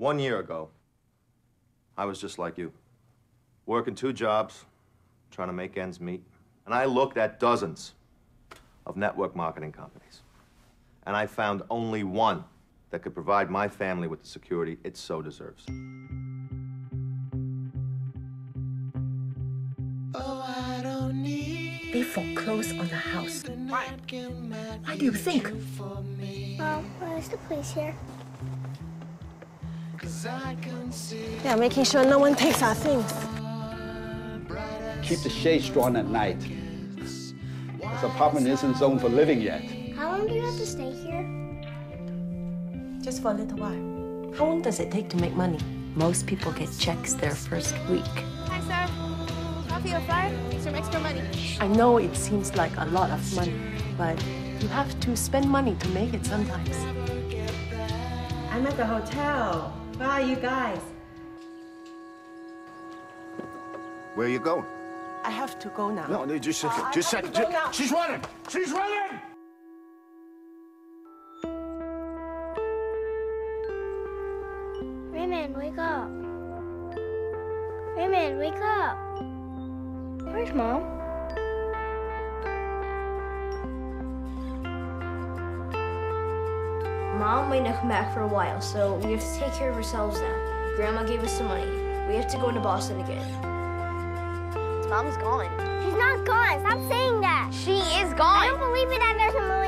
One year ago, I was just like you, working two jobs, trying to make ends meet. And I looked at dozens of network marketing companies. And I found only one that could provide my family with the security it so deserves. They foreclosed on the house. Why? Why do you think? Mom, why is the police here? Yeah, making sure no one takes our things. Keep the shades drawn at night. This apartment isn't zoned for living yet. How long do you have to stay here? Just for a little while. How long does it take to make money? Most people get checks their first week. Hi, sir. Coffee or fire? Some extra money. I know it seems like a lot of money, but you have to spend money to make it sometimes. I'm at the hotel. Where are you guys? Where are you going? I have to go now. No, no, just, Uh, just a have second. to go Ju- now. She's running! She's running! Raymond, wake up. Raymond, wake up. Where's mom? Mom might not come back for a while, so we have to take care of ourselves now. Grandma gave us some money. We have to go into Boston again. Mom's gone. She's not gone. Stop saying that. She is gone. I don't believe it that there's a